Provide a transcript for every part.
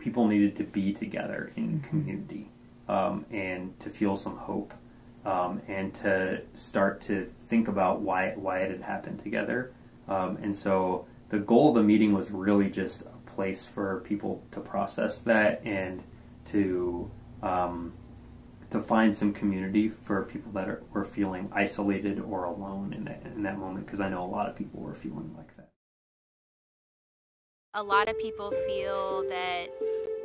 people needed to be together in community um, and to feel some hope um, and to start to think about why why it had happened together. Um, and so the goal of the meeting was really just a place for people to process that and to um, to find some community for people that are, were feeling isolated or alone in that in that moment because I know a lot of people were feeling like that. A lot of people feel that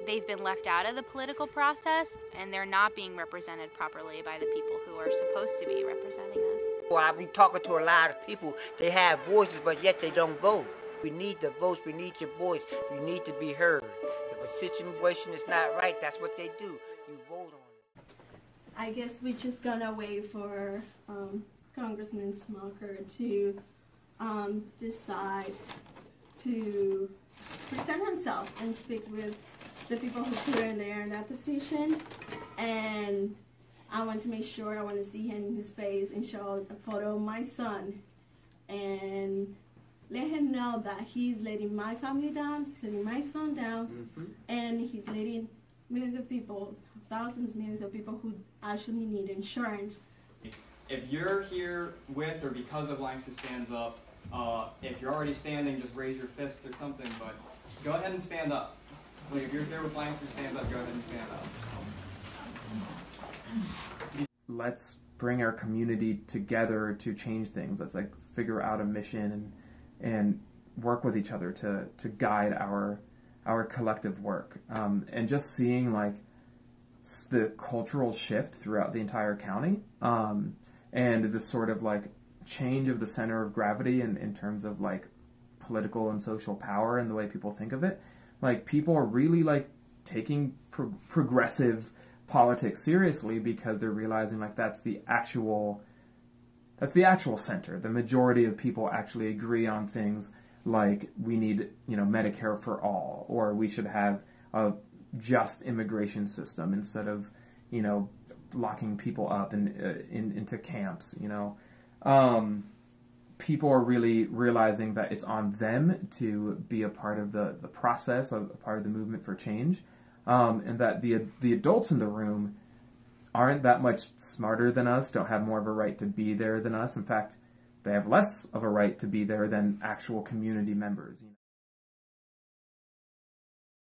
they've been left out of the political process and they're not being represented properly by the people who are supposed to be representing us. Well, I've been talking to a lot of people. They have voices, but yet they don't vote. We need the votes. We need your voice. We need to be heard. If a situation is not right, that's what they do. You vote on it. I guess we're just gonna wait for um, Congressman Smucker to um, decide to present himself and speak with the people who put him there in that position. And I want to make sure I want to see him in his face and show a photo of my son and let him know that he's letting my family down, he's letting my son down, Mm-hmm. and he's letting millions of people, thousands, of millions of people who actually need insurance. If you're here with or because of Lancaster Stands Up, uh, if you're already standing, just raise your fist or something, but go ahead and stand up. Like if you're here with Lancaster Stands Up, go ahead and stand up. let's bring our community together to change things. Let's like figure out a mission and and work with each other to to guide our our collective work. Um, and just seeing like the cultural shift throughout the entire county um, and the sort of like change of the center of gravity in, in terms of like political and social power and the way people think of it. Like people are really like taking pro- progressive politics seriously because they're realizing like that's the actual that's the actual center. The majority of people actually agree on things like we need, you know, Medicare for all or we should have a just immigration system instead of, you know, locking people up in, uh, in into camps, you know. Um, people are really realizing that it's on them to be a part of the, the process, a, a part of the movement for change, um, and that the the adults in the room aren't that much smarter than us, don't have more of a right to be there than us. In fact, they have less of a right to be there than actual community members. You know?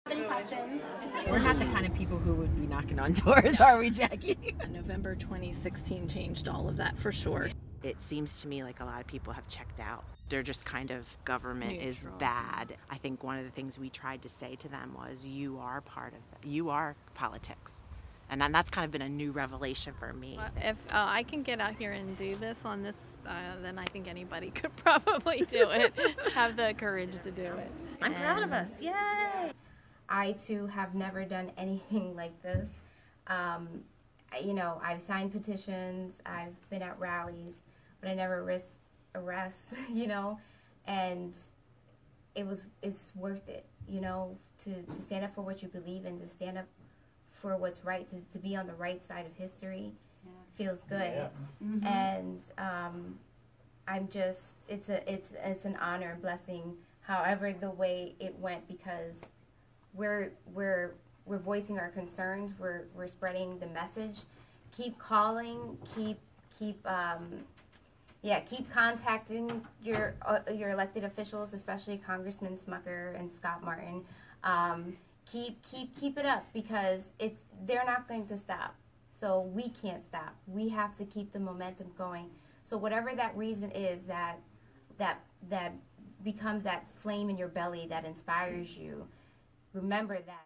Any questions? We're not the kind of people who would be knocking on doors, are we, Jackie? November 2016 changed all of that for sure. It seems to me like a lot of people have checked out. They're just kind of government is bad. I think one of the things we tried to say to them was, you are part of it. You are politics. And then that's kind of been a new revelation for me. that- If uh, I can get out here and do this on this, uh, then I think anybody could probably do it. Have the courage to do it. I'm proud of us. Yay! I too have never done anything like this. Um, you know, I've signed petitions, I've been at rallies, but I never risked arrest. You know, and it was it's worth it. You know, to to stand up for what you believe in, to stand up for what's right, to, to be on the right side of history, feels good. And um, I'm just it's a it's it's an honor and blessing. However, the way it went because we're we're we're voicing our concerns. We're we're spreading the message. Keep calling. Keep keep um, yeah. Keep contacting your uh, your elected officials, especially Congressman Smucker and Scott Martin. Um, keep keep keep it up because it's they're not going to stop. So we can't stop. We have to keep the momentum going. So whatever that reason is that that that becomes that flame in your belly that inspires you, remember that.